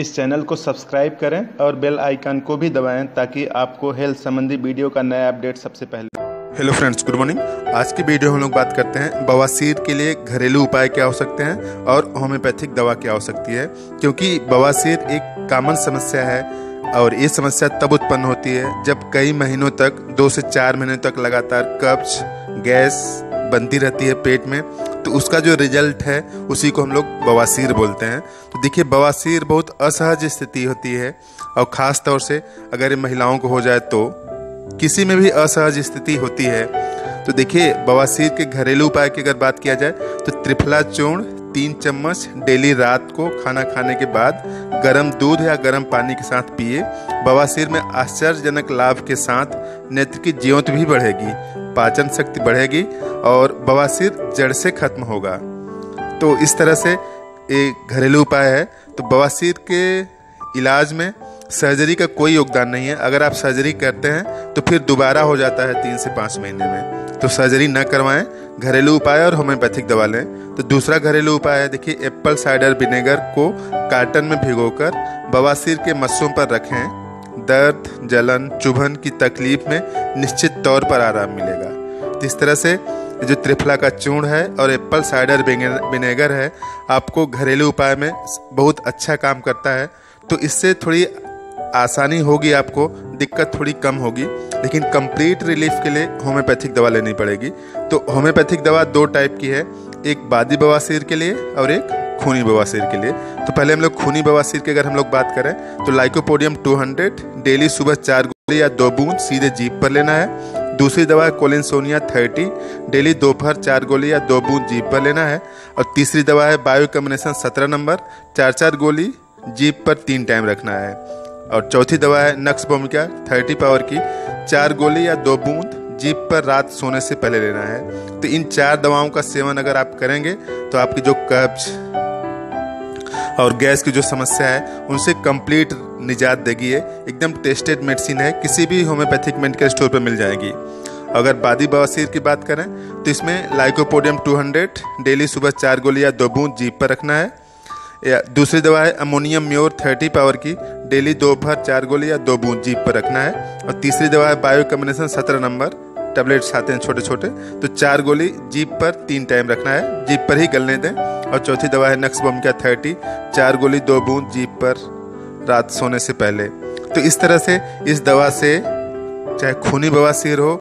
इस चैनल को सब्सक्राइब करें और बेल आइकन को भी दबाएँ ताकि आपको हेल्थ संबंधी वीडियो का नया अपडेट सबसे पहले। हेलो फ्रेंड्स गुड मॉर्निंग आज की वीडियो हम लोग बात करते हैं बवासीर के लिए घरेलू उपाय क्या हो सकते हैं और होम्योपैथिक दवा क्या हो सकती है, क्योंकि बवासीर एक कॉमन समस्या है और ये समस्या तब उत्पन्न होती है जब कई महीनों तक, दो से चार महीने तक लगातार कब्ज, गैस बनती रहती है पेट में तो उसका जो रिज़ल्ट है, उसी को हम लोग बवासीर बोलते हैं। तो देखिए, बवासीर बहुत असहज स्थिति होती है, और ख़ास तौर से अगर महिलाओं को हो जाए तो किसी में भी असहज स्थिति होती है। तो देखिए, बवासीर के घरेलू उपाय की अगर बात किया जाए तो त्रिफला चूर्ण, तीन चम्मच डेली रात को खाना खाने के बाद गर्म दूध या गर्म पानी के साथ पिए। बवासीर में आश्चर्यजनक लाभ के साथ नेत्र की ज्योत भी बढ़ेगी। पाचन शक्ति बढ़ेगी और बवासीर जड़ से खत्म होगा। तो इस तरह से एक घरेलू उपाय है। तो बवासीर के इलाज में सर्जरी का कोई योगदान नहीं है। अगर आप सर्जरी करते हैं तो फिर दोबारा हो जाता है तीन से पाँच महीने में। तो सर्जरी न करवाएँ, घरेलू उपाय और होम्योपैथिक दवा लें। तो दूसरा घरेलू उपाय है, देखिए, एप्पल साइडर विनेगर को कार्टन में भिगोकर बवासीर के मस्सों पर रखें। दर्द, जलन, चुभन की तकलीफ़ में निश्चित तौर पर आराम मिलेगा। इस तरह से जो त्रिफला का चूर्ण है और एप्पल साइडर विनेगर है, आपको घरेलू उपाय में बहुत अच्छा काम करता है तो इससे थोड़ी आसानी होगी आपको, दिक्कत थोड़ी कम होगी, लेकिन कंप्लीट रिलीफ के लिए होम्योपैथिक दवा लेनी पड़ेगी। तो होम्योपैथिक दवा दो टाइप की है, एक बादी बवासीर के लिए और एक खूनी बवासीर के लिए। तो पहले हम लोग खूनी बवासीर की अगर हम लोग बात करें तो लाइकोपोडियम 200 डेली सुबह चार गोली या दो बूंद सीधे जीप पर लेना है। दूसरी दवा है कोलिनसोनिया 30 डेली दोपहर चार गोली या दो बूंद जीप पर लेना है। और तीसरी दवा है बायो कम्बिनेशन सत्रह नंबर, चार चार गोली जीप पर तीन टाइम रखना है। और चौथी दवा है नक्स भूमिका थर्टी पावर की, चार गोली या दो बूंद जीप पर रात सोने से पहले लेना है। तो इन चार दवाओं का सेवन अगर आप करेंगे तो आपकी जो कब्ज और गैस की जो समस्या है, उनसे कंप्लीट निजात देगी ये। एकदम टेस्टेड मेडिसिन है, किसी भी होम्योपैथिक मेडिकल स्टोर पर मिल जाएगी। अगर बादी बवासीर की बात करें तो इसमें लाइकोपोडियम 200 डेली सुबह चार गोली या दो बूंद जीप पर रखना है। या दूसरी दवा है अमोनियम म्योर 30 पावर की डेली दोपहर चार गोली या दो बूंद जीप पर रखना है। और तीसरी दवा है बायो कम्बिनेशन सत्रह नंबर। टैबलेट्स आते हैं छोटे छोटे तो चार गोली जीप पर तीन टाइम रखना है, जीप पर ही गलने दें। और चौथी दवा है नक्स बम का थर्टी, चार गोली दो बूंद जीप पर रात सोने से पहले। तो इस तरह से इस दवा से, चाहे खूनी बवासीर हो